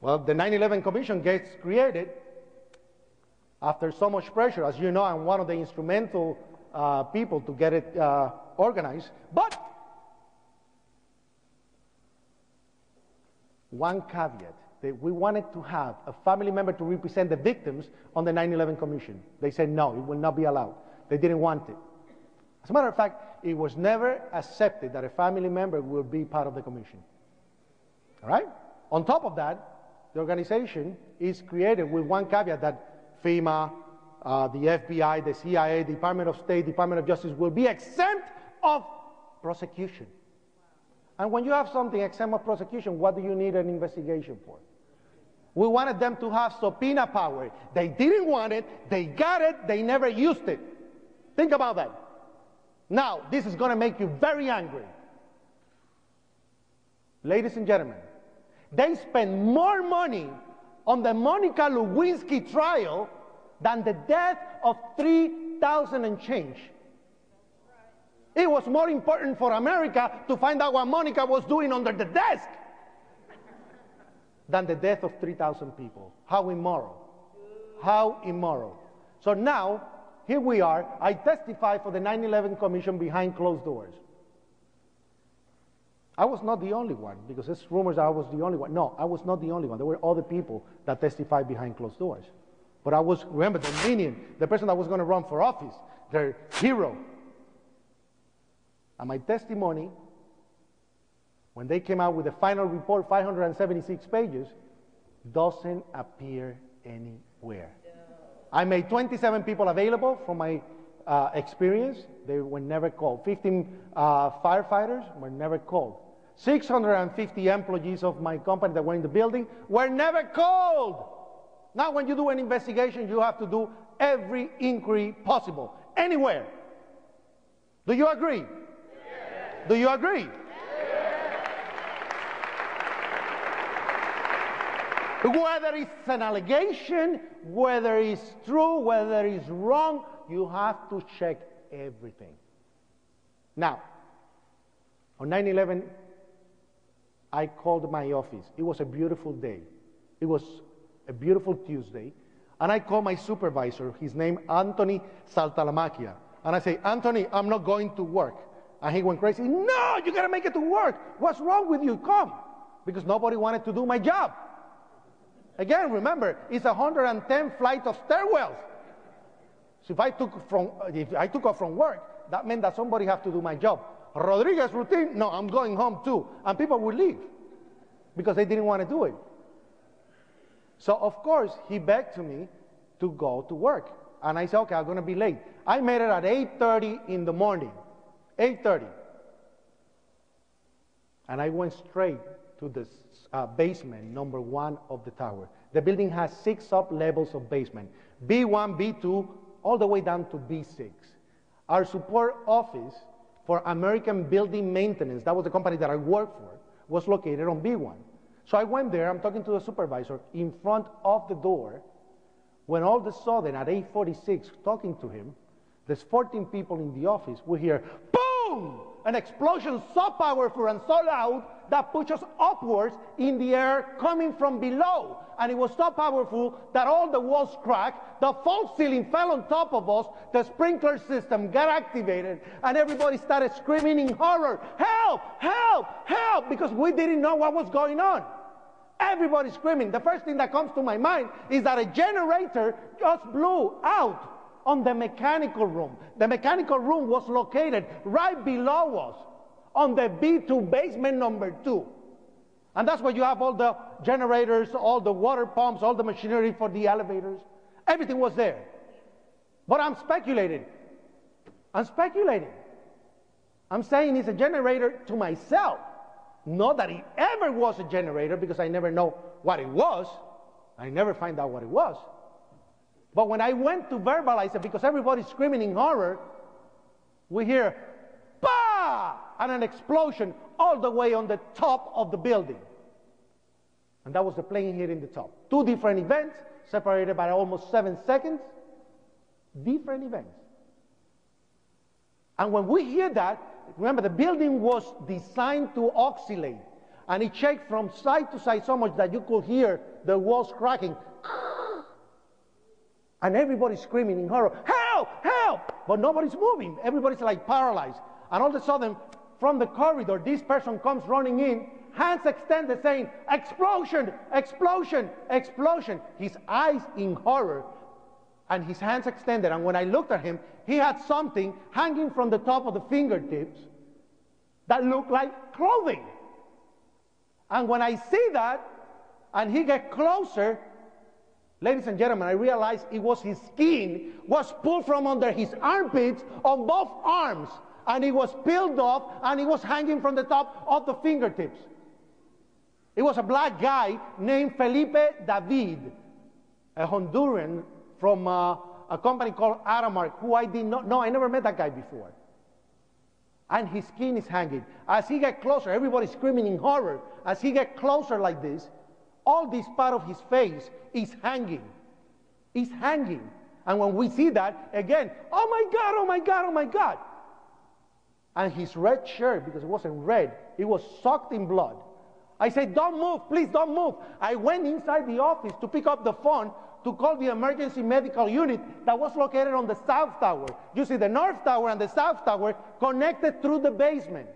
Well, the 9 11 Commission gets created after so much pressure. As you know, I'm one of the instrumental uh, people to get it uh, organized. But one caveat that we wanted to have a family member to represent the victims on the 9 11 Commission. They said no, it will not be allowed. They didn't want it. As a matter of fact, it was never accepted that a family member will be part of the commission. All right? On top of that, the organization is created with one caveat that FEMA, uh, the FBI, the CIA, Department of State, Department of Justice will be exempt of prosecution. And when you have something exempt of prosecution, what do you need an investigation for? We wanted them to have subpoena power. They didn't want it, they got it, they never used it. Think about that. Now, this is going to make you very angry. Ladies and gentlemen, they spend more money on the Monica Lewinsky trial than the death of 3,000 and change. It was more important for America to find out what Monica was doing under the desk than the death of 3,000 people. How immoral. How immoral. So now, here we are. I testify for the 9 11 Commission behind closed doors. I was not the only one, because there's rumors I was the only one. No, I was not the only one. There were other people that testified behind closed doors. But I was, remember, the minion, the person that was going to run for office, their hero. And my testimony, when they came out with the final report, 576 pages, doesn't appear anywhere. I made 27 people available from my uh, experience. They were never called. 15 uh, firefighters were never called. 650 employees of my company that were in the building were never called. Now, when you do an investigation, you have to do every inquiry possible, anywhere. Do you agree? Yes. Do you agree? Yes. Whether it's an allegation, whether it's true, whether it's wrong, you have to check everything. Now, on 9 11, I called my office. It was a beautiful day. It was a beautiful Tuesday. And I called my supervisor, his name Anthony Saltalamacchia. And I say, Anthony, I'm not going to work. And he went crazy. No, you gotta make it to work. What's wrong with you? Come. Because nobody wanted to do my job. Again, remember, it's 110 flight of stairwells. So if I took from if I took off from work, that meant that somebody had to do my job. Rodriguez routine, no, I'm going home too. And people would leave because they didn't want to do it. So, of course, he begged to me to go to work. And I said, okay, I'm going to be late. I made it at 8.30 in the morning. 8.30. And I went straight to the uh, basement, number one of the tower. The building has six sub-levels of basement. B1, B2, all the way down to B6. Our support office for American Building Maintenance, that was the company that I worked for, was located on B1. So I went there, I'm talking to the supervisor in front of the door, when all of a sudden at 8.46, talking to him, there's 14 people in the office, we hear, boom! An explosion so powerful and so loud that pushes us upwards in the air coming from below. And it was so powerful that all the walls cracked, the false ceiling fell on top of us, the sprinkler system got activated, and everybody started screaming in horror, help, help, help, because we didn't know what was going on. Everybody screaming. The first thing that comes to my mind is that a generator just blew out on the mechanical room. The mechanical room was located right below us on the B2 basement number two. And that's where you have all the generators, all the water pumps, all the machinery for the elevators. Everything was there. But I'm speculating. I'm speculating. I'm saying it's a generator to myself. Not that it ever was a generator because I never know what it was. I never find out what it was. But when I went to verbalize it, because everybody's screaming in horror, we hear! And an explosion all the way on the top of the building. And that was the plane hitting the top. Two different events, separated by almost seven seconds. Different events. And when we hear that, remember the building was designed to oscillate. and it shakes from side to side so much that you could hear the walls cracking. And everybody's screaming in horror, help, help! But nobody's moving. Everybody's like paralyzed. And all of a sudden, from the corridor, this person comes running in, hands extended, saying, explosion, explosion, explosion. His eyes in horror and his hands extended. And when I looked at him, he had something hanging from the top of the fingertips that looked like clothing. And when I see that, and he get closer, ladies and gentlemen, I realized it was his skin was pulled from under his armpits on both arms, and it was peeled off, and it was hanging from the top of the fingertips. It was a black guy named Felipe David, a Honduran from uh, a company called Aramark, who I did not know. I never met that guy before. And his skin is hanging. As he get closer, everybody's screaming in horror. As he get closer like this, all this part of his face is hanging. Is hanging. And when we see that, again, oh my God, oh my God, oh my God. And his red shirt, because it wasn't red, it was soaked in blood. I said, don't move, please don't move. I went inside the office to pick up the phone to call the emergency medical unit that was located on the south tower. You see, the north tower and the south tower connected through the basement.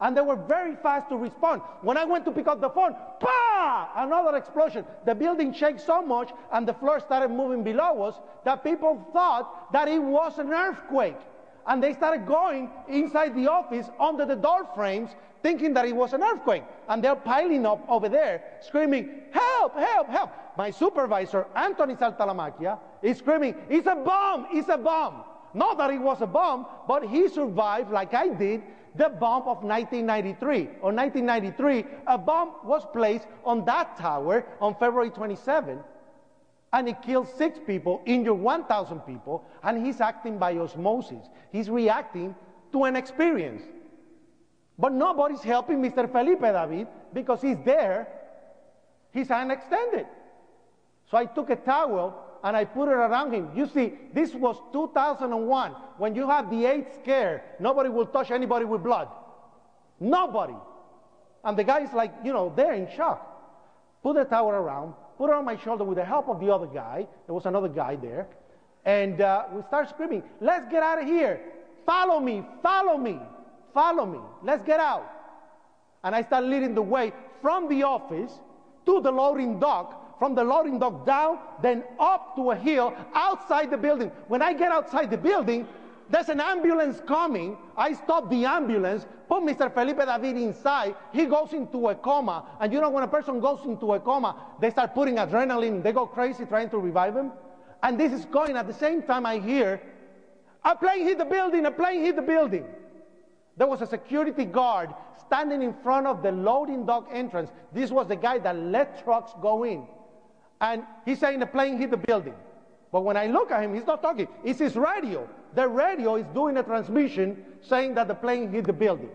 And they were very fast to respond. When I went to pick up the phone, pa! Another explosion. The building shook so much and the floor started moving below us that people thought that it was an earthquake. And they started going inside the office under the door frames thinking that it was an earthquake. And they're piling up over there, screaming, Help, help, help. My supervisor, Anthony Saltalamacchia, is screaming, It's a bomb, it's a bomb. Not that it was a bomb, but he survived, like I did, the bomb of 1993. On 1993, a bomb was placed on that tower on February 27, and he killed six people, injured 1,000 people, and he's acting by osmosis. He's reacting to an experience. But nobody's helping Mr. Felipe David because he's there, his hand extended. So I took a towel and I put it around him. You see, this was 2001. When you have the AIDS scare, nobody will touch anybody with blood. Nobody. And the guy's like, you know, they're in shock. Put the towel around, put it on my shoulder with the help of the other guy. There was another guy there. And uh, we start screaming, let's get out of here. Follow me, follow me. Follow me. Let's get out. And I start leading the way from the office to the loading dock, from the loading dock down, then up to a hill outside the building. When I get outside the building, there's an ambulance coming. I stop the ambulance, put Mr. Felipe David inside. He goes into a coma. And you know, when a person goes into a coma, they start putting adrenaline. They go crazy trying to revive him. And this is going at the same time I hear, a plane hit the building, a plane hit the building. There was a security guard standing in front of the loading dock entrance. This was the guy that let trucks go in. And he's saying the plane hit the building. But when I look at him, he's not talking. It's his radio. The radio is doing a transmission saying that the plane hit the building.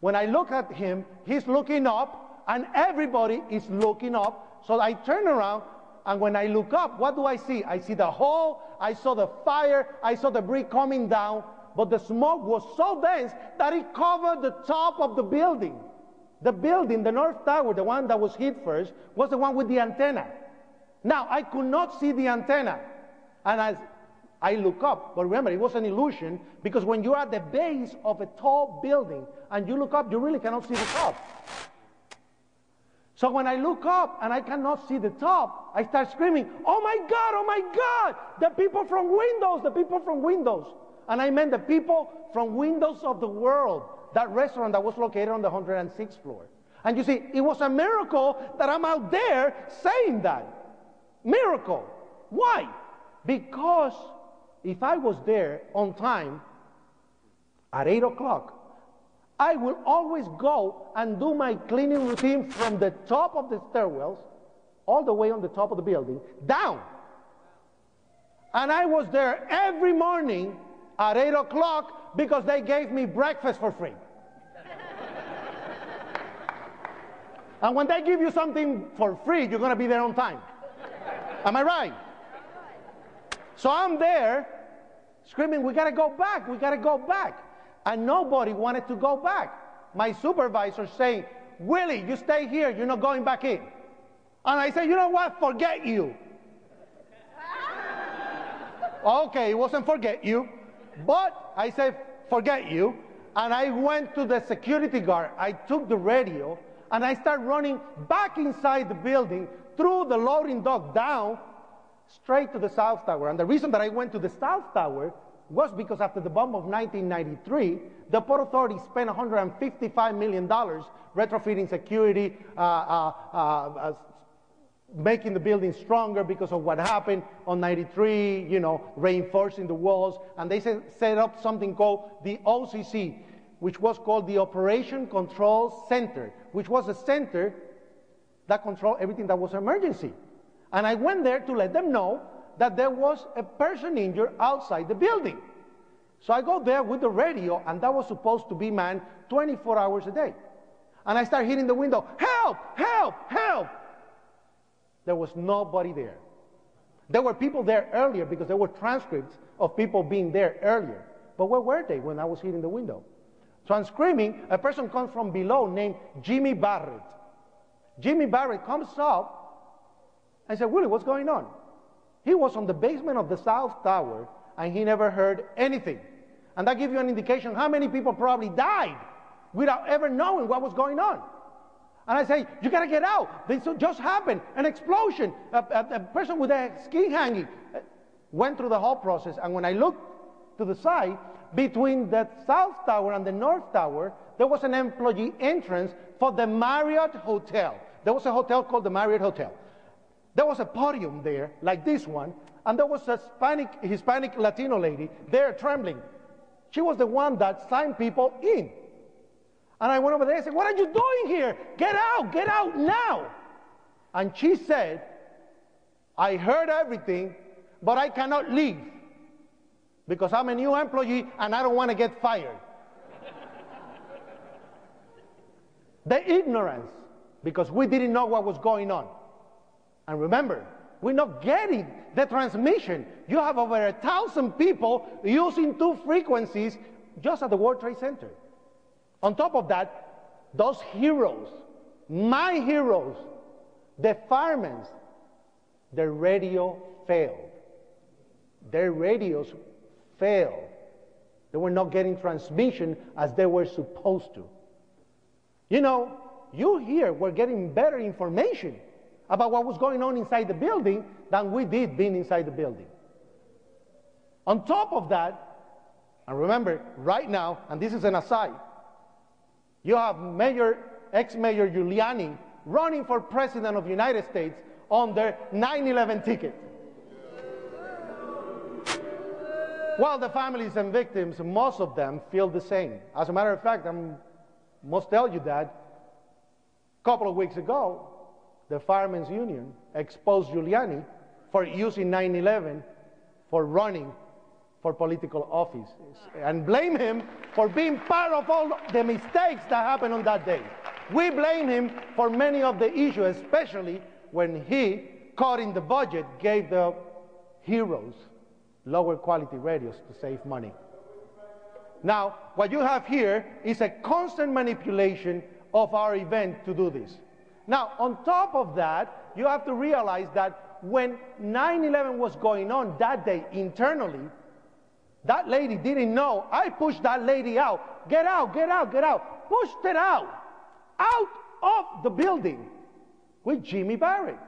When I look at him, he's looking up, and everybody is looking up. So I turn around, and when I look up, what do I see? I see the hole, I saw the fire, I saw the brick coming down, but the smoke was so dense that it covered the top of the building. The building, the North Tower, the one that was hit first, was the one with the antenna. Now, I could not see the antenna. And as I look up, but remember, it was an illusion because when you're at the base of a tall building and you look up, you really cannot see the top. So when I look up and I cannot see the top, I start screaming, Oh my God, oh my God, the people from Windows, the people from Windows. And I meant the people from Windows of the World, that restaurant that was located on the 106th floor. And you see, it was a miracle that I'm out there saying that. Miracle. Why? Because if I was there on time at 8 o'clock, I will always go and do my cleaning routine from the top of the stairwells all the way on the top of the building down. And I was there every morning at 8 o'clock because they gave me breakfast for free. and when they give you something for free, you're going to be there on time. Am I right? So I'm there screaming, We got to go back, we got to go back. And nobody wanted to go back. My supervisor saying, Willie, you stay here. You're not going back in. And I said, you know what? Forget you. okay, it wasn't forget you. But I said, forget you. And I went to the security guard. I took the radio and I started running back inside the building through the loading dock down straight to the South Tower. And the reason that I went to the South Tower was because after the bomb of 1993, the Port Authority spent $155 million retrofitting security, uh, uh, uh, making the building stronger because of what happened on 93, you know, reinforcing the walls. And they set up something called the OCC, which was called the Operation Control Center, which was a center that controlled everything that was emergency. And I went there to let them know that there was a person injured outside the building. So I go there with the radio, and that was supposed to be manned 24 hours a day. And I start hitting the window, help, help, help. There was nobody there. There were people there earlier because there were transcripts of people being there earlier. But where were they when I was hitting the window? So I'm screaming. A person comes from below named Jimmy Barrett. Jimmy Barrett comes up. I said, Willie, what's going on? He was on the basement of the South Tower and he never heard anything. And that gives you an indication how many people probably died without ever knowing what was going on. And I say, you gotta get out. This just happened. An explosion. A, a, a person with a skin hanging uh, went through the whole process. And when I looked to the side, between the South Tower and the North Tower, there was an employee entrance for the Marriott Hotel. There was a hotel called the Marriott Hotel. There was a podium there, like this one, and there was a Hispanic, Hispanic Latino lady there trembling. She was the one that signed people in. And I went over there and said, What are you doing here? Get out, get out now. And she said, I heard everything, but I cannot leave because I'm a new employee and I don't want to get fired. the ignorance, because we didn't know what was going on. And remember, we're not getting the transmission. You have over a thousand people using two frequencies just at the World Trade Center. On top of that, those heroes, my heroes, the firemen, their radio failed. Their radios failed. They were not getting transmission as they were supposed to. You know, you here were getting better information about what was going on inside the building than we did being inside the building. On top of that, and remember, right now, and this is an aside, you have Mayor, ex-Mayor Giuliani running for President of the United States on their 9-11 ticket. While the families and victims, most of them feel the same. As a matter of fact, I must tell you that a couple of weeks ago, the Firemen's Union exposed Giuliani for using 9-11 for running for political office and blame him for being part of all the mistakes that happened on that day. We blame him for many of the issues, especially when he, cutting the budget, gave the heroes lower quality radios to save money. Now, what you have here is a constant manipulation of our event to do this. Now, on top of that, you have to realize that when 9 11 was going on that day internally, that lady didn't know. I pushed that lady out. Get out, get out, get out. Pushed it out. Out of the building with Jimmy Barrett.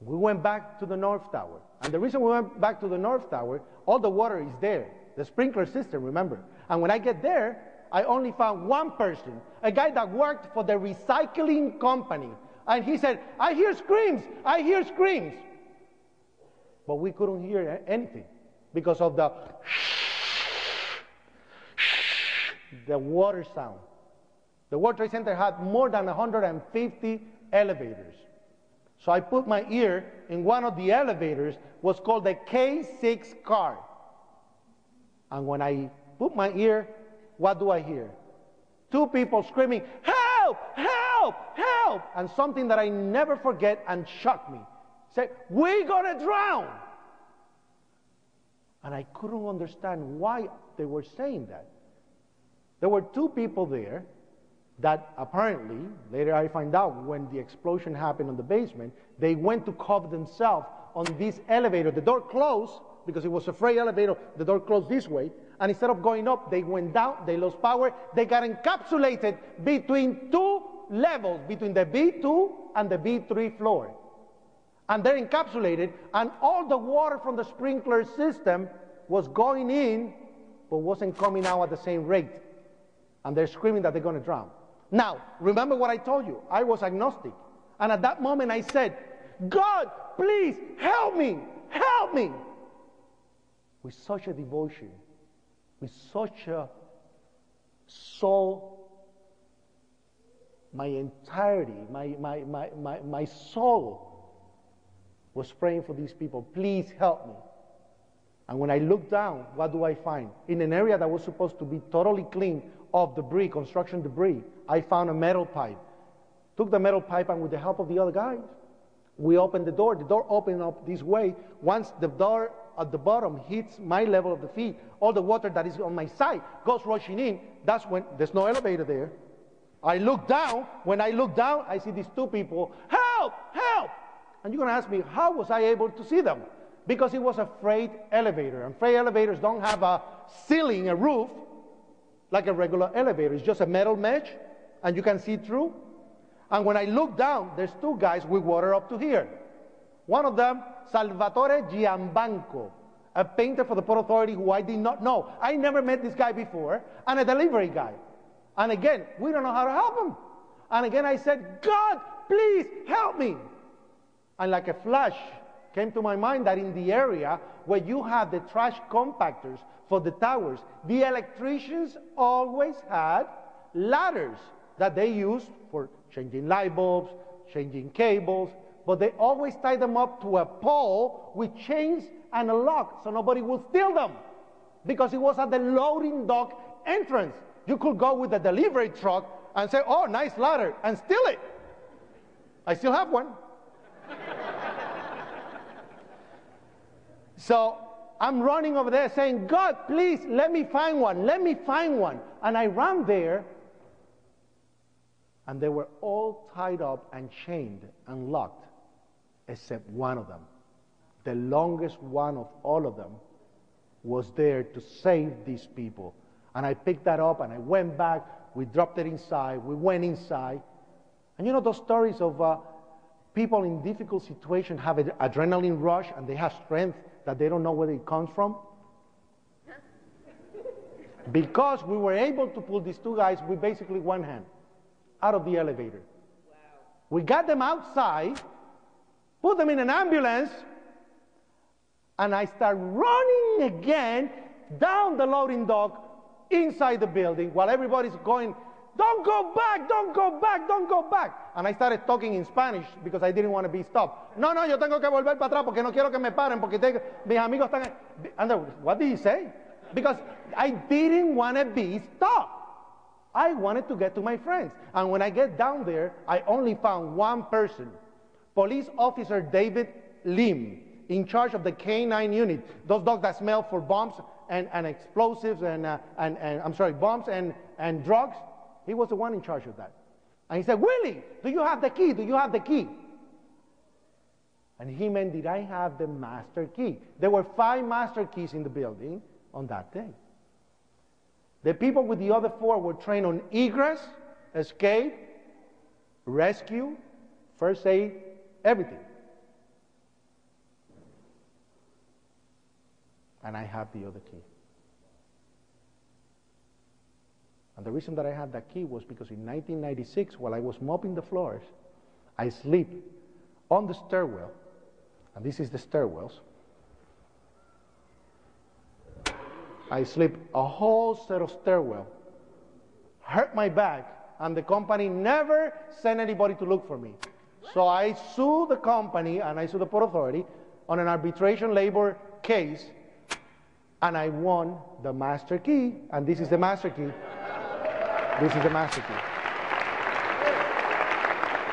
We went back to the North Tower. And the reason we went back to the North Tower, all the water is there. The sprinkler system, remember. And when I get there, I only found one person, a guy that worked for the recycling company. And he said, I hear screams, I hear screams. But we couldn't hear anything because of the the water sound. The World Trade Center had more than 150 elevators. So I put my ear in one of the elevators, was called the K6 car. And when I put my ear, what do I hear? Two people screaming, help, help, help. And something that I never forget and shocked me. Said, we're gonna drown. And I couldn't understand why they were saying that. There were two people there that apparently, later I find out when the explosion happened on the basement, they went to cover themselves on this elevator. The door closed because it was a freight elevator. The door closed this way. And instead of going up, they went down, they lost power. They got encapsulated between two levels, between the B2 and the B3 floor. And they're encapsulated, and all the water from the sprinkler system was going in, but wasn't coming out at the same rate. And they're screaming that they're going to drown. Now, remember what I told you. I was agnostic. And at that moment, I said, God, please help me, help me. With such a devotion, with such a soul, my entirety, my, my, my, my, my soul was praying for these people. Please help me. And when I look down, what do I find? In an area that was supposed to be totally clean of debris, construction debris, I found a metal pipe. Took the metal pipe, and with the help of the other guys, we opened the door. The door opened up this way. Once the door at the bottom hits my level of the feet, all the water that is on my side goes rushing in. That's when there's no elevator there. I look down. When I look down, I see these two people. Help! Help! And you're going to ask me, how was I able to see them? Because it was a freight elevator. And freight elevators don't have a ceiling, a roof, like a regular elevator. It's just a metal mesh, and you can see through. And when I look down, there's two guys with water up to here. One of them, Salvatore Giambanco, a painter for the Port Authority who I did not know. I never met this guy before, and a delivery guy. And again, we don't know how to help him. And again, I said, God, please help me. And like a flash came to my mind that in the area where you have the trash compactors for the towers, the electricians always had ladders that they used for changing light bulbs, changing cables, but they always tie them up to a pole with chains and a lock so nobody would steal them because it was at the loading dock entrance. You could go with a delivery truck and say, Oh, nice ladder, and steal it. I still have one. so I'm running over there saying, God, please let me find one, let me find one. And I ran there, and they were all tied up and chained and locked, except one of them. The longest one of all of them was there to save these people. And I picked that up and I went back. We dropped it inside. We went inside. And you know those stories of uh, people in difficult situations have an adrenaline rush and they have strength that they don't know where it comes from? Because we were able to pull these two guys with basically one hand out of the elevator. Wow. We got them outside, put them in an ambulance, and I start running again down the loading dock inside the building while everybody's going don't go back, don't go back, don't go back. And I started talking in Spanish because I didn't want to be stopped. No, no, yo tengo que volver para atrás porque no quiero que me paren porque te, mis amigos están. And what did he say? Because I didn't want to be stopped. I wanted to get to my friends. And when I get down there, I only found one person Police Officer David Lim, in charge of the K9 unit, those dogs that smell for bombs and, and explosives and, uh, and, and, I'm sorry, bombs and, and drugs. He was the one in charge of that. And he said, Willie, do you have the key? Do you have the key? And he meant, Did I have the master key? There were five master keys in the building on that day. The people with the other four were trained on egress, escape, rescue, first aid, everything. And I have the other key. And the reason that I had that key was because in 1996, while I was mopping the floors, I sleep on the stairwell, and this is the stairwells. I sleep a whole set of stairwell, hurt my back, and the company never sent anybody to look for me. So I sued the company and I sued the Port Authority on an arbitration labor case, and I won the master key, and this is the master key. This is the master key.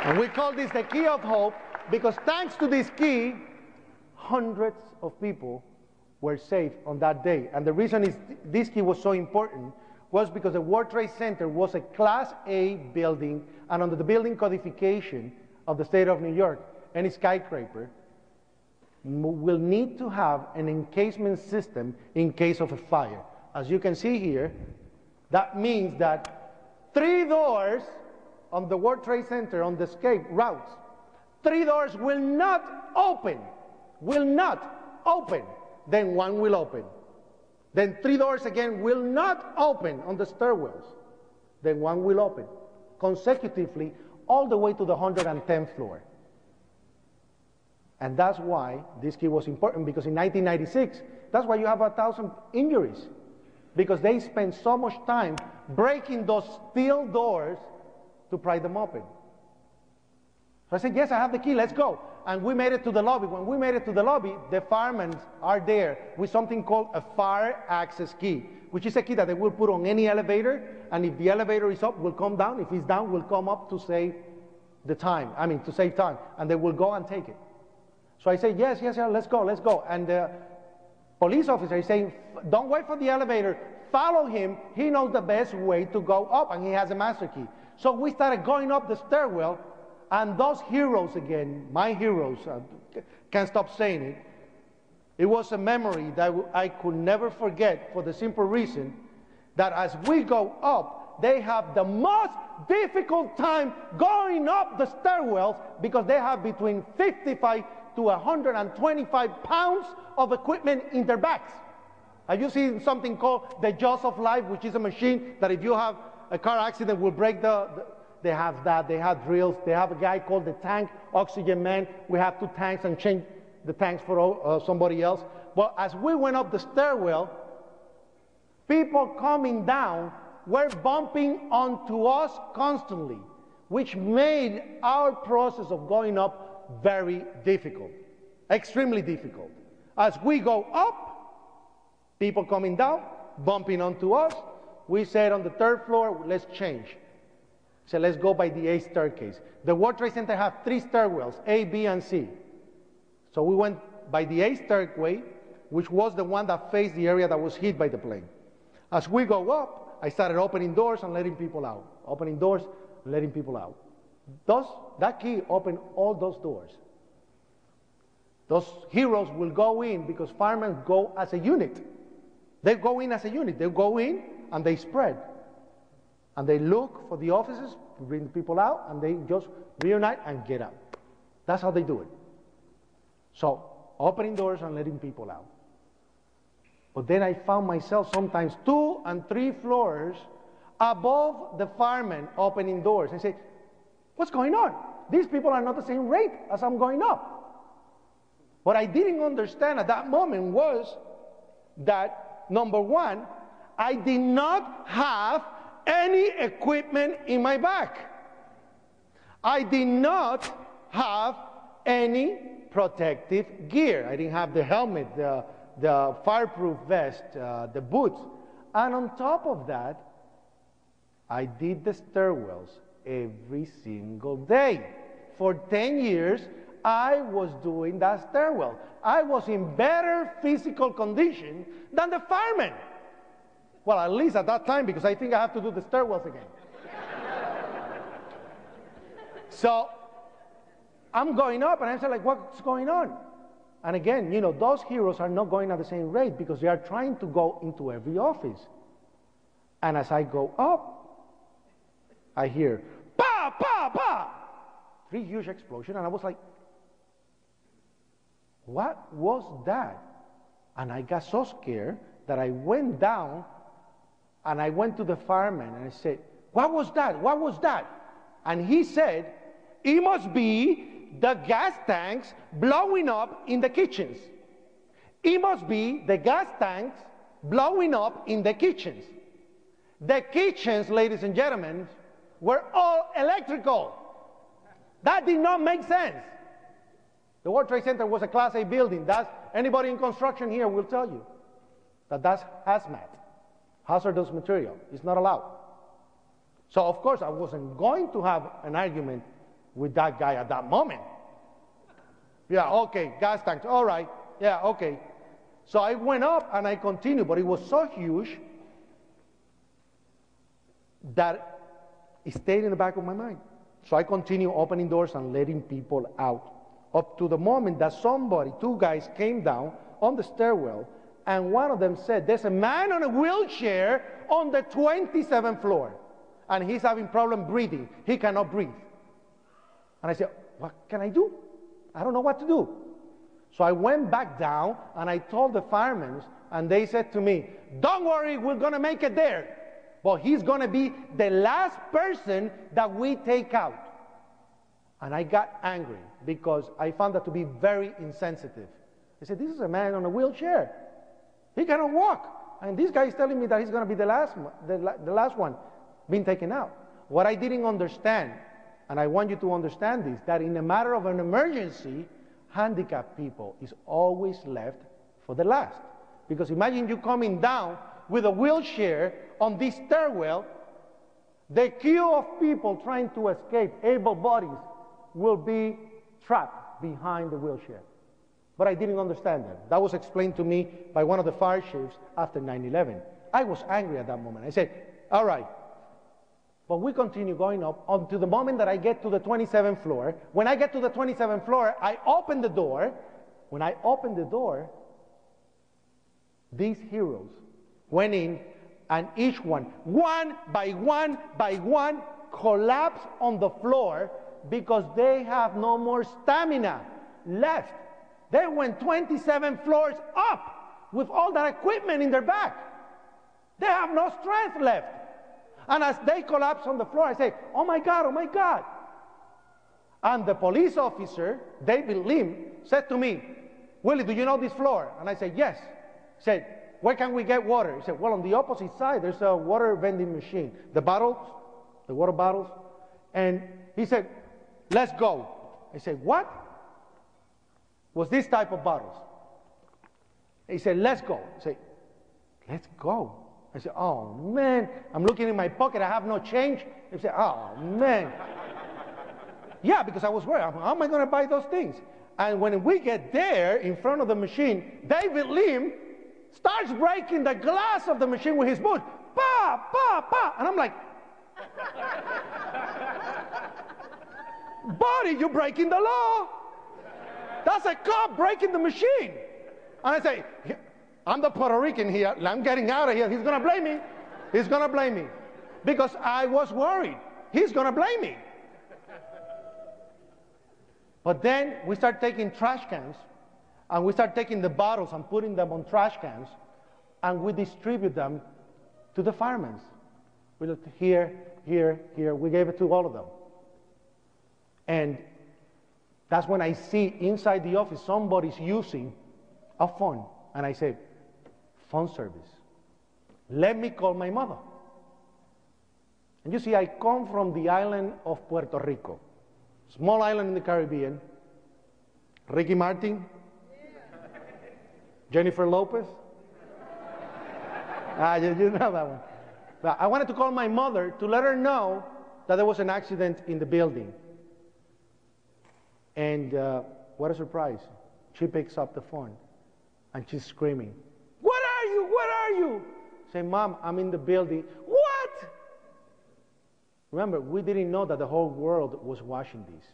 And we call this the key of hope because thanks to this key, hundreds of people were saved on that day. And the reason is this key was so important was because the World Trade Center was a Class A building, and under the building codification of the state of New York, any skyscraper will need to have an encasement system in case of a fire. As you can see here, that means that three doors on the World Trade Center on the escape routes, three doors will not open, will not open, then one will open. Then three doors again will not open on the stairwells. Then one will open consecutively all the way to the 110th floor. And that's why this key was important because in 1996, that's why you have a thousand injuries because they spent so much time breaking those steel doors to pry them open. So I said, Yes, I have the key, let's go. And we made it to the lobby. When we made it to the lobby, the firemen are there with something called a fire access key, which is a key that they will put on any elevator. And if the elevator is up, will come down. If it's down, will come up to save the time. I mean, to save time. And they will go and take it. So I say, Yes, yes, yes, let's go, let's go. And the police officer is saying, Don't wait for the elevator. Follow him. He knows the best way to go up, and he has a master key. So we started going up the stairwell and those heroes again, my heroes, I uh, can't stop saying it, it was a memory that I could never forget for the simple reason that as we go up, they have the most difficult time going up the stairwells because they have between 55 to 125 pounds of equipment in their backs. Have you seen something called the Jaws of Life, which is a machine that if you have a car accident will break the, the they have that. They have drills. They have a guy called the tank oxygen man. We have two tanks and change the tanks for uh, somebody else. But as we went up the stairwell, people coming down were bumping onto us constantly, which made our process of going up very difficult, extremely difficult. As we go up, people coming down, bumping onto us, we said on the third floor, let's change. So let's go by the A staircase. The World Trade Center had three stairwells, A, B, and C. So we went by the A stairway, which was the one that faced the area that was hit by the plane. As we go up, I started opening doors and letting people out. Opening doors, letting people out. Those, that key opened all those doors. Those heroes will go in because firemen go as a unit. They go in as a unit. They go in and they spread. And they look for the officers to bring the people out, and they just reunite and get out. That's how they do it. So, opening doors and letting people out. But then I found myself sometimes two and three floors above the firemen opening doors. I said, What's going on? These people are not the same rate as I'm going up. What I didn't understand at that moment was that, number one, I did not have any equipment in my back. I did not have any protective gear. I didn't have the helmet, the, the fireproof vest, uh, the boots. And on top of that, I did the stairwells every single day. For 10 years, I was doing that stairwell. I was in better physical condition than the firemen. Well, at least at that time, because I think I have to do the stairwells again. so I'm going up, and I'm like, what's going on? And again, you know, those heroes are not going at the same rate because they are trying to go into every office. And as I go up, I hear, pa, pa, pa, three huge explosions, and I was like, what was that? And I got so scared that I went down and I went to the fireman and I said, What was that? What was that? And he said, It must be the gas tanks blowing up in the kitchens. It must be the gas tanks blowing up in the kitchens. The kitchens, ladies and gentlemen, were all electrical. That did not make sense. The World Trade Center was a Class A building. That's, anybody in construction here will tell you that that's hazmat hazardous material. It's not allowed. So, of course, I wasn't going to have an argument with that guy at that moment. Yeah, okay, gas tanks, all right, yeah, okay. So I went up and I continued, but it was so huge that it stayed in the back of my mind. So I continued opening doors and letting people out. Up to the moment that somebody, two guys, came down on the stairwell, and one of them said, There's a man on a wheelchair on the 27th floor, and he's having problem breathing. He cannot breathe. And I said, What can I do? I don't know what to do. So I went back down and I told the firemen, and they said to me, Don't worry, we're going to make it there. But he's going to be the last person that we take out. And I got angry because I found that to be very insensitive. I said, This is a man on a wheelchair. He cannot walk. And this guy is telling me that he's going to be the last, the, the last one being taken out. What I didn't understand, and I want you to understand this, that in a matter of an emergency, handicapped people is always left for the last. Because imagine you coming down with a wheelchair on this stairwell, the queue of people trying to escape, able bodies, will be trapped behind the wheelchair. But I didn't understand that. That was explained to me by one of the fire chiefs after 9 11. I was angry at that moment. I said, All right. But we continue going up until the moment that I get to the 27th floor. When I get to the 27th floor, I open the door. When I open the door, these heroes went in and each one, one by one by one, collapse on the floor because they have no more stamina left. They went 27 floors up with all that equipment in their back. They have no strength left. And as they collapse on the floor, I say, Oh my God, oh my God. And the police officer, David Lim, said to me, Willie, do you know this floor? And I said, Yes. He said, Where can we get water? He said, Well, on the opposite side, there's a water vending machine. The bottles, the water bottles. And he said, Let's go. I said, What? Was this type of bottles. He said, Let's go. I said, Let's go. I said, Oh man, I'm looking in my pocket, I have no change. He said, Oh man. yeah, because I was worried. How am I going to buy those things? And when we get there in front of the machine, David Lim starts breaking the glass of the machine with his boot. Pa, pa, pa. And I'm like, Buddy, you're breaking the law. That's a car breaking the machine. And I say, I'm the Puerto Rican here. I'm getting out of here. He's going to blame me. He's going to blame me. Because I was worried. He's going to blame me. But then we start taking trash cans and we start taking the bottles and putting them on trash cans and we distribute them to the firemen. We looked here, here, here. We gave it to all of them. And that's when I see inside the office somebody's using a phone. And I say, phone service. Let me call my mother. And you see, I come from the island of Puerto Rico, small island in the Caribbean. Ricky Martin, Jennifer Lopez. ah, you, you know that one. But I wanted to call my mother to let her know that there was an accident in the building. And uh, what a surprise. She picks up the phone and she's screaming, What are you? What are you? Say, Mom, I'm in the building. What? Remember, we didn't know that the whole world was watching this.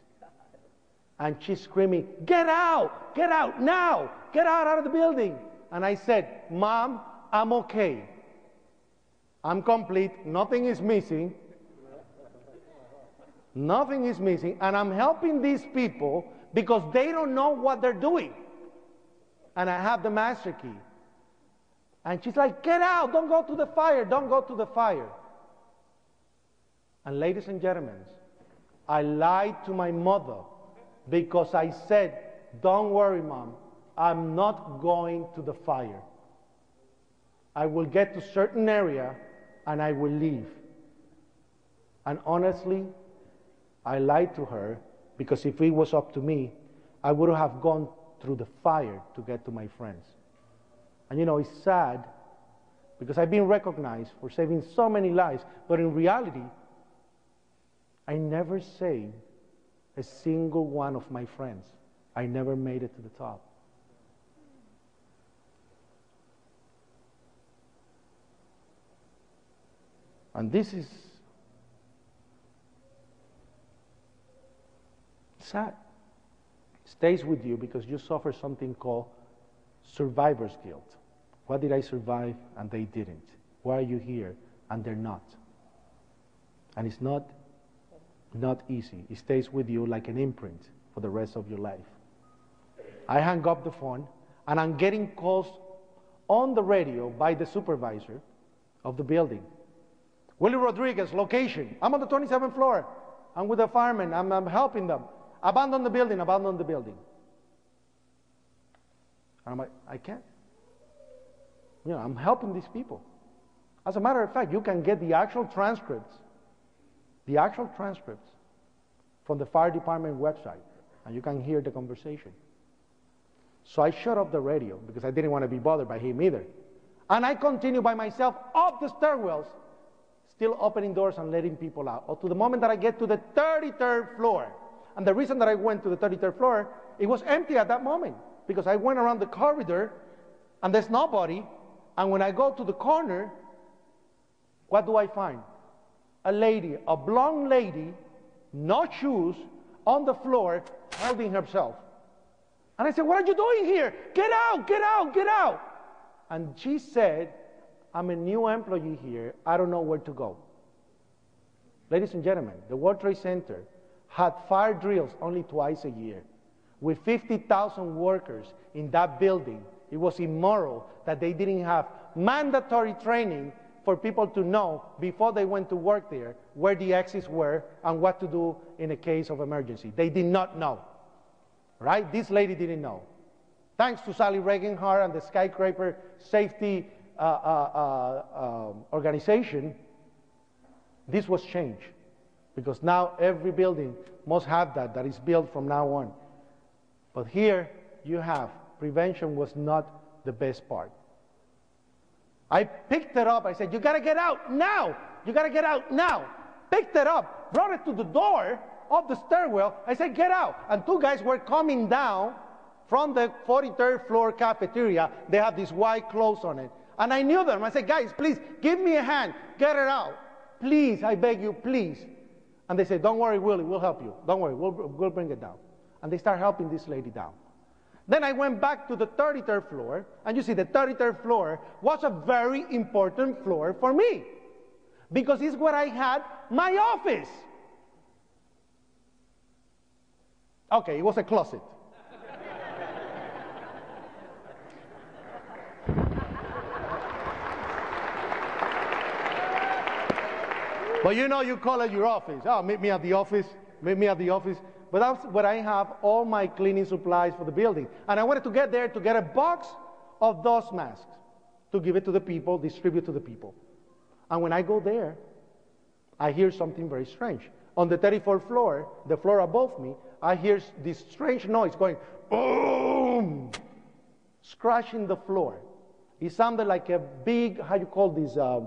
And she's screaming, Get out! Get out now! Get out, out of the building! And I said, Mom, I'm okay. I'm complete. Nothing is missing. Nothing is missing. And I'm helping these people because they don't know what they're doing. And I have the master key. And she's like, Get out. Don't go to the fire. Don't go to the fire. And ladies and gentlemen, I lied to my mother because I said, Don't worry, mom. I'm not going to the fire. I will get to certain area and I will leave. And honestly, I lied to her because if it was up to me, I would have gone through the fire to get to my friends. And you know, it's sad because I've been recognized for saving so many lives, but in reality, I never saved a single one of my friends. I never made it to the top. And this is sad. Stays with you because you suffer something called survivor's guilt. Why did I survive and they didn't? Why are you here and they're not? And it's not, not easy. It stays with you like an imprint for the rest of your life. I hang up the phone and I'm getting calls on the radio by the supervisor of the building. Willie Rodriguez, location. I'm on the 27th floor. I'm with the firemen. I'm, I'm helping them. Abandon the building, abandon the building. And I'm like, I can't. You know, I'm helping these people. As a matter of fact, you can get the actual transcripts, the actual transcripts from the fire department website, and you can hear the conversation. So I shut off the radio because I didn't want to be bothered by him either. And I continued by myself up the stairwells, still opening doors and letting people out. Or to the moment that I get to the 33rd floor. And the reason that I went to the 33rd floor, it was empty at that moment because I went around the corridor and there's nobody. And when I go to the corner, what do I find? A lady, a blonde lady, no shoes, on the floor, holding herself. And I said, What are you doing here? Get out, get out, get out. And she said, I'm a new employee here. I don't know where to go. Ladies and gentlemen, the World Trade Center had fire drills only twice a year. With 50,000 workers in that building, it was immoral that they didn't have mandatory training for people to know before they went to work there where the exits were and what to do in a case of emergency. They did not know. Right? This lady didn't know. Thanks to Sally Regenhard and the Skyscraper Safety uh, uh, uh, um, Organization, this was changed. Because now every building must have that, that is built from now on. But here you have prevention was not the best part. I picked it up. I said, You got to get out now. You got to get out now. Picked it up, brought it to the door of the stairwell. I said, Get out. And two guys were coming down from the 43rd floor cafeteria. They had these white clothes on it. And I knew them. I said, Guys, please give me a hand. Get it out. Please, I beg you, please. And they said, Don't worry, Willie, we'll help you. Don't worry, we'll, we'll bring it down. And they start helping this lady down. Then I went back to the 33rd floor, and you see, the 33rd floor was a very important floor for me because it's where I had my office. Okay, it was a closet. But you know, you call it your office. Oh, meet me at the office. Meet me at the office. But that's where I have all my cleaning supplies for the building. And I wanted to get there to get a box of those masks to give it to the people, distribute to the people. And when I go there, I hear something very strange. On the 34th floor, the floor above me, I hear this strange noise going boom, scratching the floor. It sounded like a big, how you call this, uh,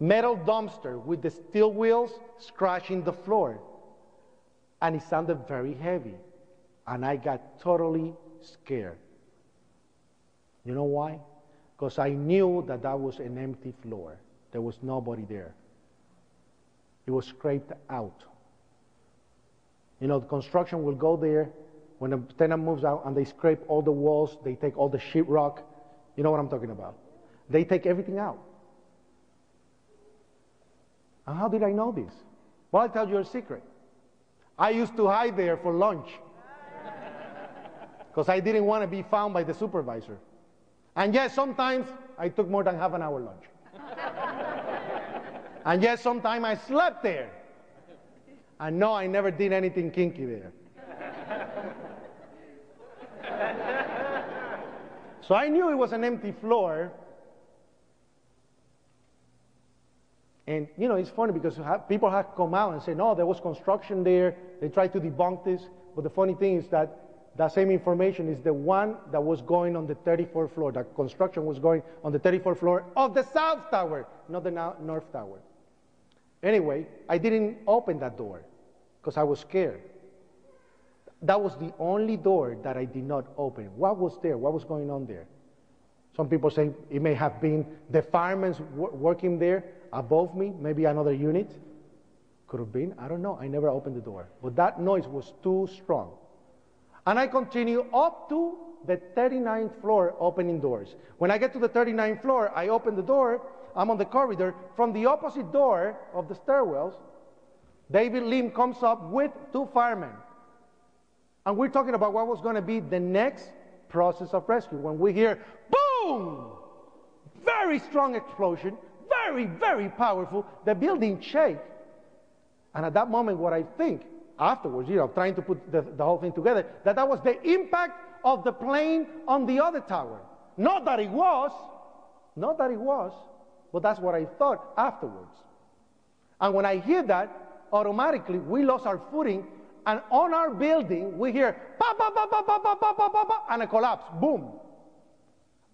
metal dumpster with the steel wheels scratching the floor and it sounded very heavy. And I got totally scared. You know why? Because I knew that that was an empty floor. There was nobody there. It was scraped out. You know, the construction will go there when the tenant moves out and they scrape all the walls, they take all the sheetrock. You know what I'm talking about? They take everything out. And how did I know this? Well, I'll tell you a secret. I used to hide there for lunch because I didn't want to be found by the supervisor. And yes, sometimes I took more than half an hour lunch. and yes, sometimes I slept there. And no, I never did anything kinky there. so I knew it was an empty floor And you know, it's funny because people have come out and say, no, there was construction there. They tried to debunk this. But the funny thing is that that same information is the one that was going on the 34th floor. That construction was going on the 34th floor of the South Tower, not the North Tower. Anyway, I didn't open that door because I was scared. That was the only door that I did not open. What was there? What was going on there? Some people say it may have been the firemen working there above me, maybe another unit. Could have been, I don't know. I never opened the door. But that noise was too strong. And I continue up to the 39th floor opening doors. When I get to the 39th floor, I open the door. I'm on the corridor. From the opposite door of the stairwells, David Lim comes up with two firemen. And we're talking about what was going to be the next process of rescue. When we hear boom, very strong explosion, very, very powerful, the building shake. And at that moment, what I think afterwards, you know, trying to put the, the whole thing together, that that was the impact of the plane on the other tower. Not that it was, not that it was, but that's what I thought afterwards. And when I hear that, automatically we lost our footing, and on our building we hear pa pa pa pa pa pa pa pa, pa and a collapse, boom.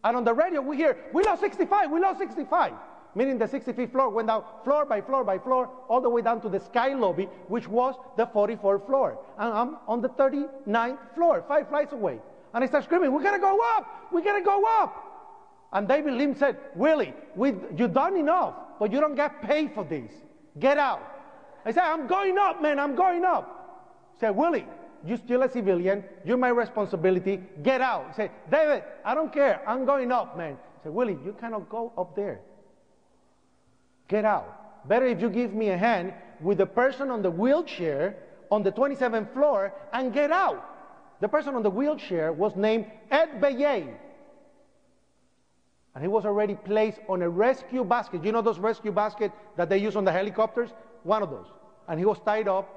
And on the radio we hear we lost 65, we lost 65 meaning the 65th floor, went down floor by floor by floor, all the way down to the sky lobby, which was the 44th floor. And I'm on the 39th floor, five flights away. And I start screaming, we gotta go up, we gotta go up. And David Lim said, Willie, we, you've done enough, but you don't get paid for this. Get out. I said, I'm going up, man, I'm going up. He said, Willie, you're still a civilian, you're my responsibility, get out. Said, David, I don't care, I'm going up, man. Said, Willie, you cannot go up there. Get out. Better if you give me a hand with the person on the wheelchair on the 27th floor and get out. The person on the wheelchair was named Ed Beye. And he was already placed on a rescue basket. You know those rescue baskets that they use on the helicopters? One of those. And he was tied up.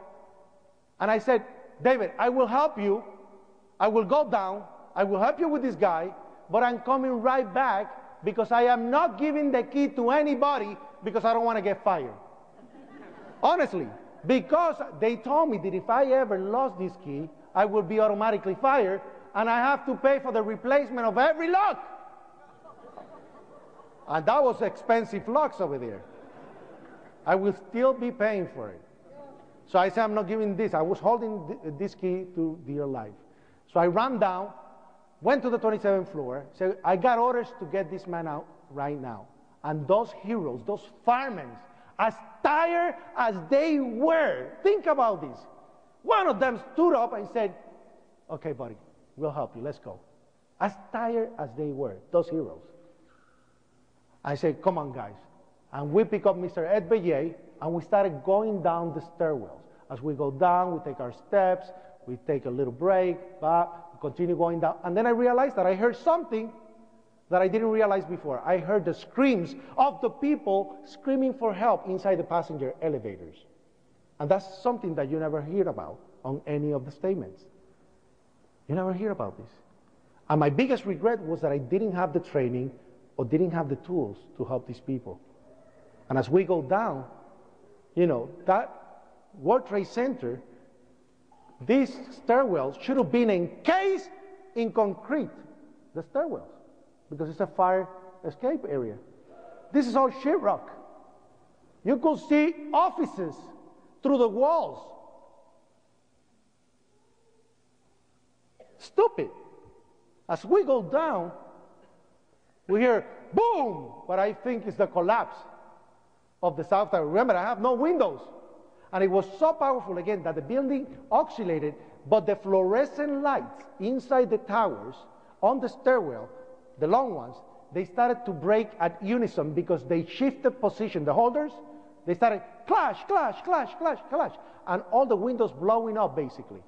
And I said, David, I will help you. I will go down. I will help you with this guy. But I'm coming right back because I am not giving the key to anybody because I don't want to get fired. Honestly, because they told me that if I ever lost this key, I would be automatically fired and I have to pay for the replacement of every lock. And that was expensive locks over there. I will still be paying for it. So I said, I'm not giving this. I was holding this key to dear life. So I ran down, went to the 27th floor, said, I got orders to get this man out right now. And those heroes, those firemen, as tired as they were, think about this. One of them stood up and said, Okay, buddy, we'll help you. Let's go. As tired as they were, those heroes. I said, Come on, guys. And we pick up Mr. Ed Beye and we started going down the stairwells. As we go down, we take our steps, we take a little break, but continue going down. And then I realized that I heard something that I didn't realize before. I heard the screams of the people screaming for help inside the passenger elevators. And that's something that you never hear about on any of the statements. You never hear about this. And my biggest regret was that I didn't have the training or didn't have the tools to help these people. And as we go down, you know, that World Trade Center, these stairwells should have been encased in concrete, the stairwells because it's a fire escape area. This is all sheetrock. You could see offices through the walls. Stupid. As we go down, we hear boom, what I think is the collapse of the South Tower. Remember, I have no windows. And it was so powerful again that the building oscillated, but the fluorescent lights inside the towers on the stairwell the long ones, they started to break at unison because they shifted position. The holders, they started clash, clash, clash, clash, clash, and all the windows blowing up basically.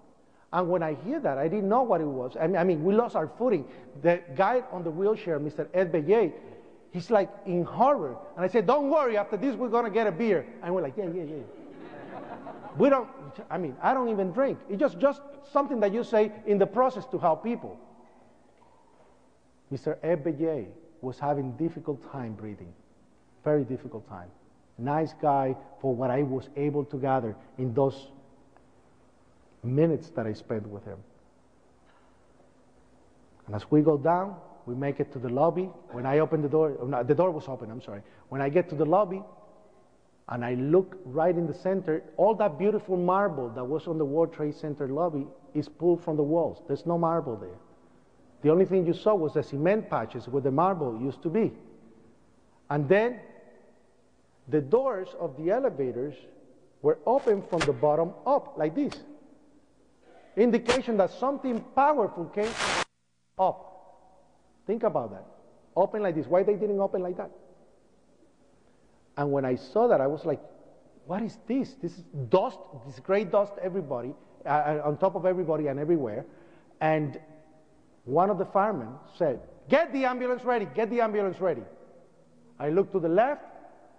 And when I hear that, I didn't know what it was. I mean, I mean we lost our footing. The guy on the wheelchair, Mr. Ed Beye, he's like in horror. And I said, don't worry, after this we're going to get a beer. And we're like, yeah, yeah, yeah. we don't, I mean, I don't even drink. It's just, just something that you say in the process to help people. Mr. Ebeye was having difficult time breathing, very difficult time. Nice guy for what I was able to gather in those minutes that I spent with him. And as we go down, we make it to the lobby. When I open the door, oh, no, the door was open, I'm sorry. When I get to the lobby and I look right in the center, all that beautiful marble that was on the World Trade Center lobby is pulled from the walls. There's no marble there. The only thing you saw was the cement patches where the marble used to be. And then the doors of the elevators were open from the bottom up, like this. Indication that something powerful came up. Think about that. Open like this. Why they didn't open like that? And when I saw that, I was like, what is this? This is dust, this gray dust everybody, uh, uh, on top of everybody and everywhere. And one of the firemen said, get the ambulance ready, get the ambulance ready. I looked to the left,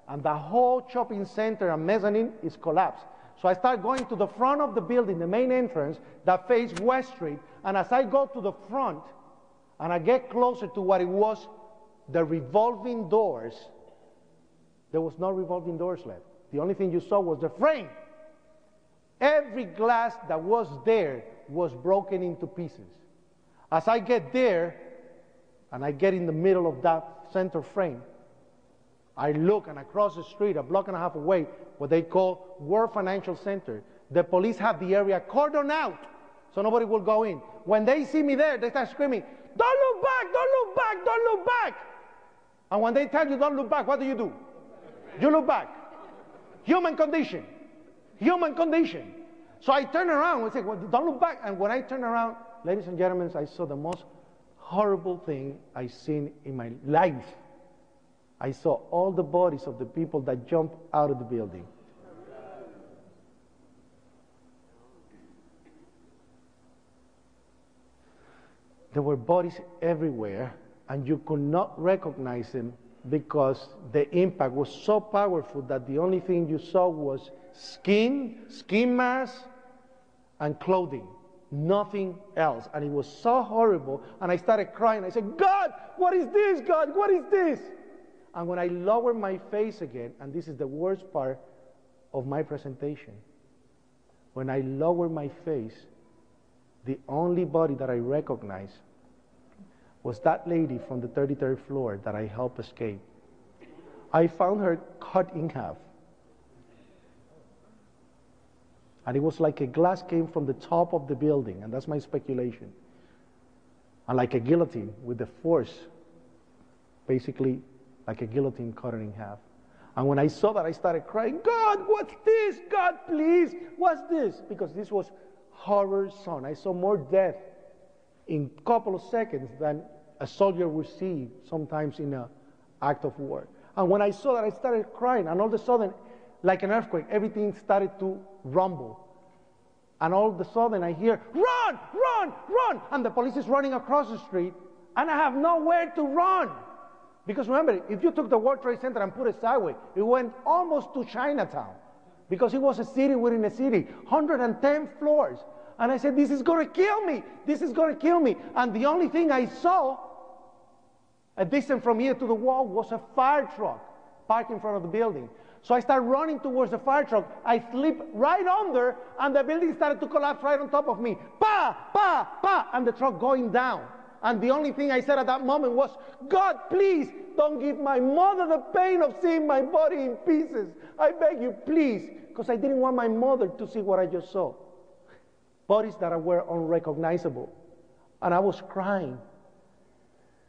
and the whole shopping center and mezzanine is collapsed. So I start going to the front of the building, the main entrance that faces West Street. And as I go to the front and I get closer to what it was, the revolving doors, there was no revolving doors left. The only thing you saw was the frame. Every glass that was there was broken into pieces. As I get there, and I get in the middle of that center frame, I look and across the street, a block and a half away, what they call World Financial Center, the police have the area cordoned out so nobody will go in. When they see me there, they start screaming, Don't look back, don't look back, don't look back. And when they tell you don't look back, what do you do? You look back. Human condition. Human condition. So I turn around and say, well, don't look back. And when I turn around, ladies and gentlemen, I saw the most horrible thing I've seen in my life. I saw all the bodies of the people that jumped out of the building. There were bodies everywhere, and you could not recognize them because the impact was so powerful that the only thing you saw was skin, skin mass, and clothing. Nothing else. And it was so horrible. And I started crying. I said, God, what is this? God, what is this? And when I lowered my face again, and this is the worst part of my presentation, when I lowered my face, the only body that I recognized was that lady from the 33rd floor that I helped escape. I found her cut in half. And it was like a glass came from the top of the building, and that's my speculation. And like a guillotine with the force, basically like a guillotine cut in half. And when I saw that, I started crying, God, what's this? God, please, what's this? Because this was horror zone. I saw more death in a couple of seconds than a soldier would see sometimes in an act of war. And when I saw that, I started crying, and all of a sudden, like an earthquake, everything started to rumble. And all of a sudden, I hear, run, run, run! And the police is running across the street, and I have nowhere to run. Because remember, if you took the World Trade Center and put it sideways, it went almost to Chinatown. Because it was a city within a city, 110 floors. And I said, This is going to kill me. This is going to kill me. And the only thing I saw, a distance from here to the wall, was a fire truck parked in front of the building. So I started running towards the fire truck. I slipped right under, and the building started to collapse right on top of me. Pa, pa, pa, and the truck going down. And the only thing I said at that moment was, God, please don't give my mother the pain of seeing my body in pieces. I beg you, please, because I didn't want my mother to see what I just saw bodies that were unrecognizable. And I was crying.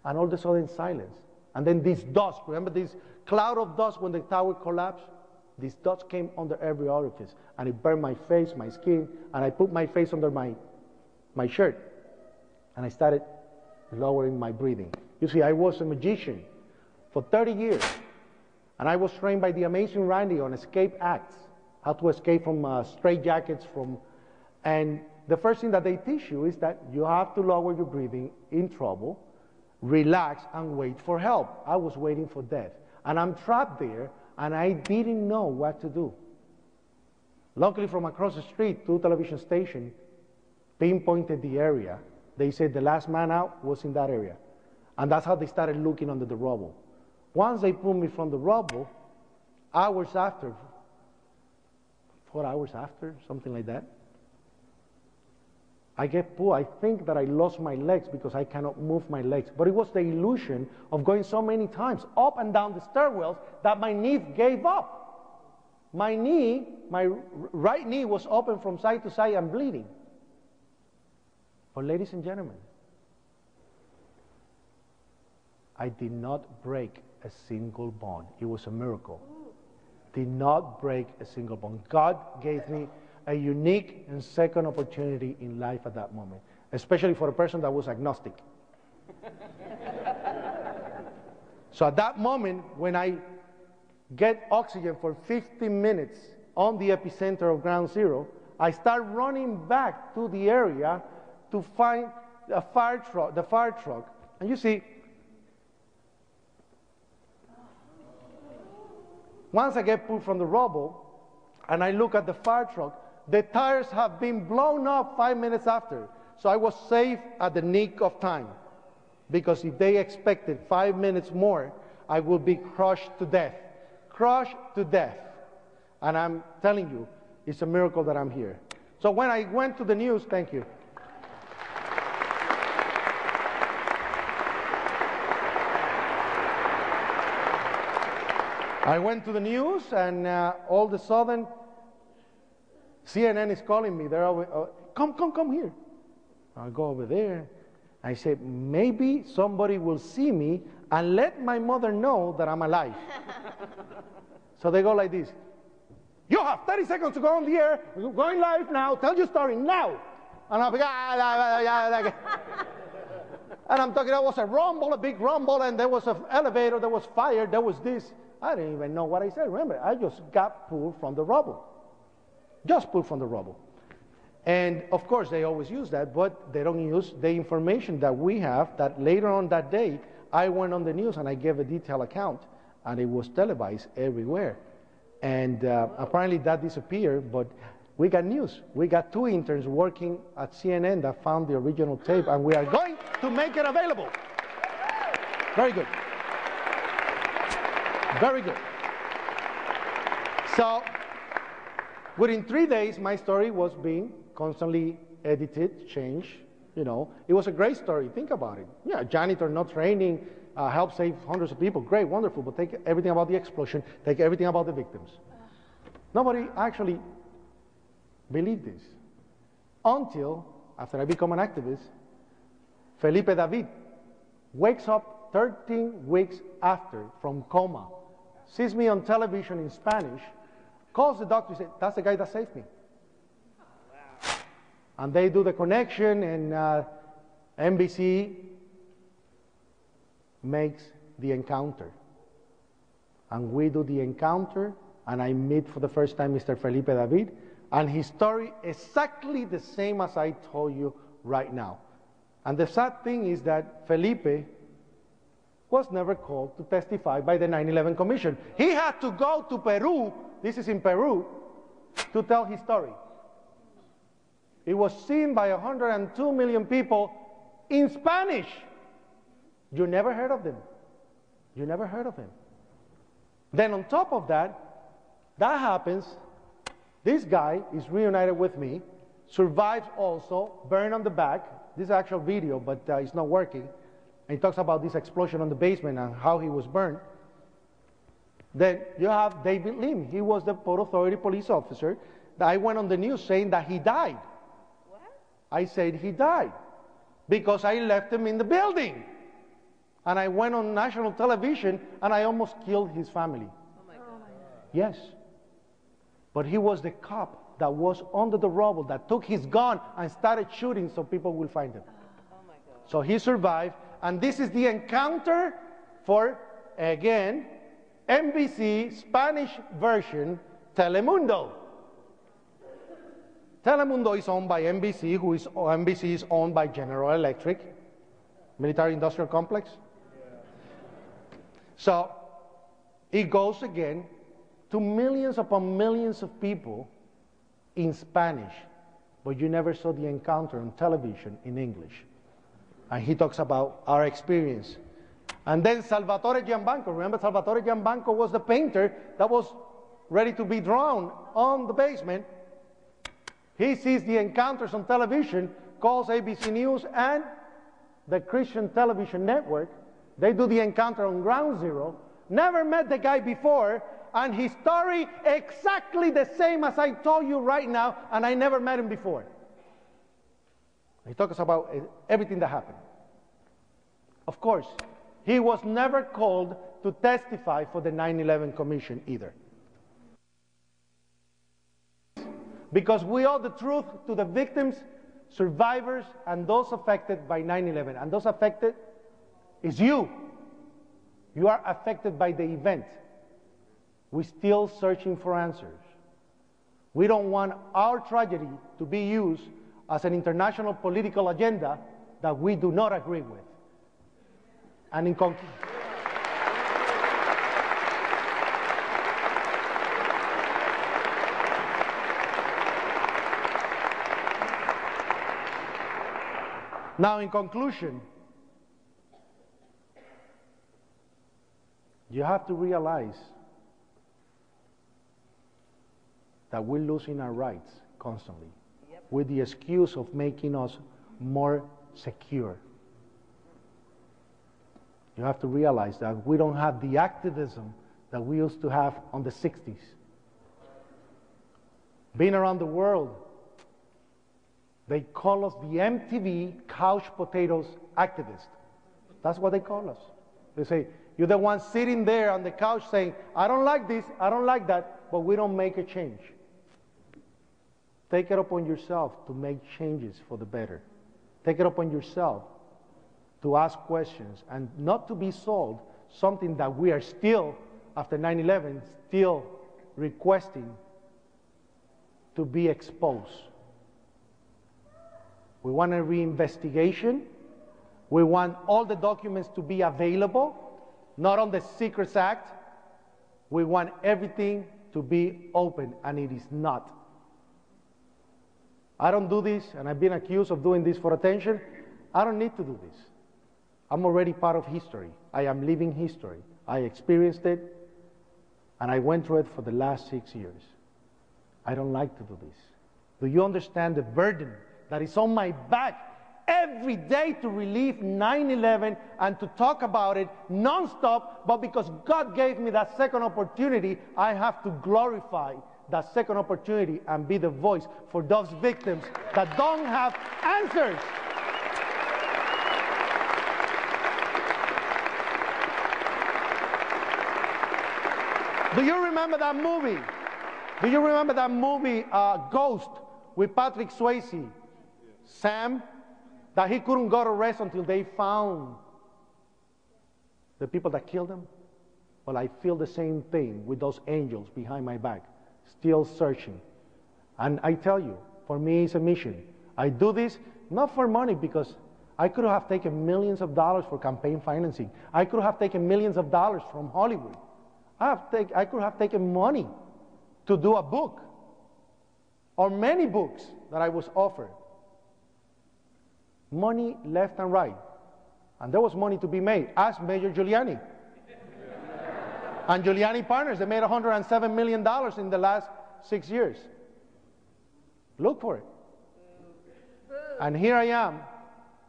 And all of a sudden, silence. And then this dust, remember this cloud of dust when the tower collapsed? This dust came under every orifice. And it burned my face, my skin. And I put my face under my, my shirt. And I started lowering my breathing. You see, I was a magician for 30 years. And I was trained by the amazing Randi on escape acts, how to escape from uh, straitjackets, from, and the first thing that they teach you is that you have to lower your breathing in trouble, relax, and wait for help. I was waiting for death. And I'm trapped there, and I didn't know what to do. Luckily, from across the street, two television stations pinpointed the area. They said the last man out was in that area. And that's how they started looking under the rubble. Once they pulled me from the rubble, hours after, four hours after, something like that, I get pulled. I think that I lost my legs because I cannot move my legs. But it was the illusion of going so many times up and down the stairwells that my knee gave up. My knee, my right knee was open from side to side and bleeding. But, ladies and gentlemen, I did not break a single bone. It was a miracle. did not break a single bone. God gave me a unique and second opportunity in life at that moment, especially for a person that was agnostic. so at that moment, when I get oxygen for 15 minutes on the epicenter of ground zero, I start running back to the area to find the fire truck, the fire truck. And you see, once I get pulled from the rubble and I look at the fire truck, the tires have been blown up five minutes after. So I was safe at the nick of time. Because if they expected five minutes more, I would be crushed to death. Crushed to death. And I'm telling you, it's a miracle that I'm here. So when I went to the news, thank you. I went to the news, and uh, all of a sudden, CNN is calling me. They're over, uh, come, come, come here. I go over there. I say, maybe somebody will see me and let my mother know that I'm alive. so they go like this. You have 30 seconds to go on the air. You're going live now. Tell your story now. And I'm like, ah, and I'm talking, there was a rumble, a big rumble, and there was an elevator, there was fire, there was this. I didn't even know what I said. Remember, I just got pulled from the rubble. Just pulled from the rubble. And of course, they always use that, but they don't use the information that we have that later on that day, I went on the news and I gave a detailed account, and it was televised everywhere. And uh, apparently that disappeared, but we got news. We got two interns working at CNN that found the original tape, and we are going to make it available. Very good. Very good. So, within three days, my story was being constantly edited, changed. You know, it was a great story. Think about it. Yeah, janitor not training, uh, help save hundreds of people. Great, wonderful. But take everything about the explosion. Take everything about the victims. Nobody actually believed this until after I become an activist. Felipe David wakes up 13 weeks after from coma sees me on television in Spanish, calls the doctor says, That's the guy that saved me. And they do the connection, and uh, NBC makes the encounter. And we do the encounter, and I meet for the first time Mr. Felipe David, and his story exactly the same as I told you right now. And the sad thing is that Felipe was never called to testify by the 9-11 Commission. He had to go to Peru, this is in Peru, to tell his story. It was seen by 102 million people in Spanish. You never heard of them. You never heard of him. Then on top of that, that happens, this guy is reunited with me, survives also, burned on the back. This is actual video, but uh, it's not working and he talks about this explosion on the basement and how he was burned. Then you have David Lim. He was the Port Authority police officer. I went on the news saying that he died. What? I said he died because I left him in the building. And I went on national television and I almost killed his family. Oh my God. Yes. But he was the cop that was under the rubble that took his gun and started shooting so people will find him. Oh my God. So he survived and this is the encounter for, again, NBC Spanish version Telemundo. Telemundo is owned by NBC, who is NBC is owned by General Electric, military industrial complex. So it goes again to millions upon millions of people in Spanish, but you never saw the encounter on television in English and he talks about our experience. And then Salvatore Giambanco, remember Salvatore Giambanco was the painter that was ready to be drawn on the basement. He sees the encounters on television, calls ABC News and the Christian Television Network. They do the encounter on Ground Zero. Never met the guy before, and his story exactly the same as I told you right now, and I never met him before. He talks about eh, everything that happened. Of course, he was never called to testify for the 9 11 Commission either. because we owe the truth to the victims, survivors, and those affected by 9 11. And those affected is you. You are affected by the event. We're still searching for answers. We don't want our tragedy to be used as an international political agenda that we do not agree with. And in conclusion, Now, in conclusion, you have to realize that we're losing our rights constantly. With the excuse of making us more secure. You have to realize that we don't have the activism that we used to have on the 60s. Being around the world, they call us the MTV couch potatoes activists. That's what they call us. They say, You're the one sitting there on the couch saying, I don't like this, I don't like that, but we don't make a change. Take it upon yourself to make changes for the better. Take it upon yourself to ask questions and not to be sold something that we are still, after 9 11, still requesting to be exposed. We want a reinvestigation. We want all the documents to be available, not on the Secrets Act. We want everything to be open, and it is not. I don't do this, and I've been accused of doing this for attention. I don't need to do this. I'm already part of history. I am living history. I experienced it, and I went through it for the last six years. I don't like to do this. Do you understand the burden that is on my back every day to relieve 9 11 and to talk about it nonstop, but because God gave me that second opportunity, I have to glorify that second opportunity and be the voice for those victims that don't have answers. Do you remember that movie? Do you remember that movie, uh, Ghost, with Patrick Swayze? Sam, that he couldn't go to rest until they found the people that killed him? Well, I feel the same thing with those angels behind my back still searching. And I tell you, for me, it's a mission. I do this not for money because I could have taken millions of dollars for campaign financing. I could have taken millions of dollars from Hollywood. I, have take, I could have taken money to do a book or many books that I was offered. Money left and right. And there was money to be made. Ask Major Giuliani. And Giuliani Partners, they made $107 million in the last six years. Look for it. And here I am.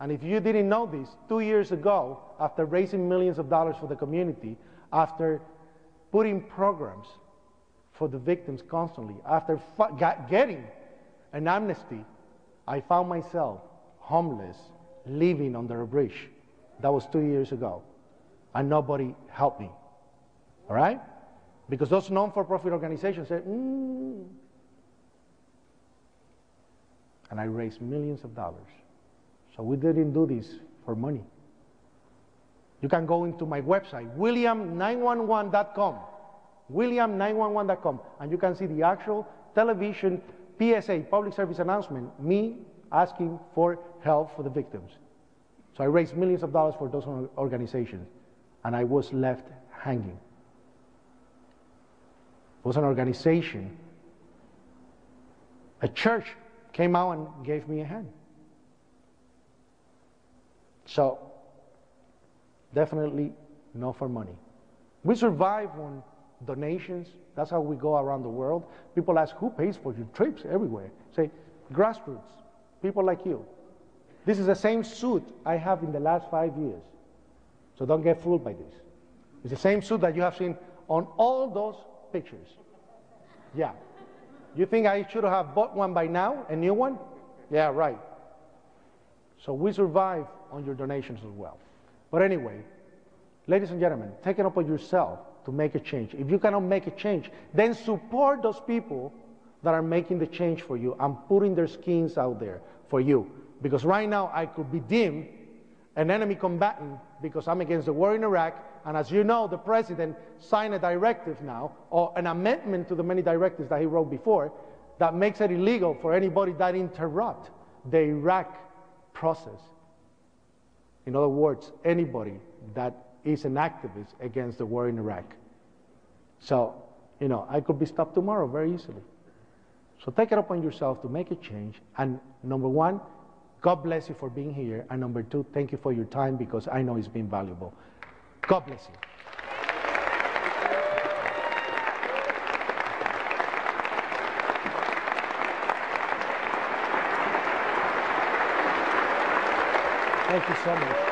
And if you didn't know this, two years ago, after raising millions of dollars for the community, after putting programs for the victims constantly, after getting an amnesty, I found myself homeless, living under a bridge. That was two years ago. And nobody helped me. All right? Because those non for profit organizations said, mm. And I raised millions of dollars. So we didn't do this for money. You can go into my website, william911.com, william911.com, and you can see the actual television PSA, public service announcement, me asking for help for the victims. So I raised millions of dollars for those organizations, and I was left hanging. Was an organization. A church came out and gave me a hand. So, definitely not for money. We survive on donations. That's how we go around the world. People ask, who pays for your trips everywhere? Say, grassroots, people like you. This is the same suit I have in the last five years. So don't get fooled by this. It's the same suit that you have seen on all those pictures. Yeah. You think I should have bought one by now, a new one? Yeah, right. So we survive on your donations as well. But anyway, ladies and gentlemen, take it upon yourself to make a change. If you cannot make a change, then support those people that are making the change for you and putting their skins out there for you. Because right now I could be deemed an enemy combatant because I'm against the war in Iraq. And as you know, the president signed a directive now, or an amendment to the many directives that he wrote before, that makes it illegal for anybody that interrupt the Iraq process. In other words, anybody that is an activist against the war in Iraq. So, you know, I could be stopped tomorrow very easily. So take it upon yourself to make a change. And number one, God bless you for being here. And number two, thank you for your time because I know it's been valuable. God bless you. Thank you so much.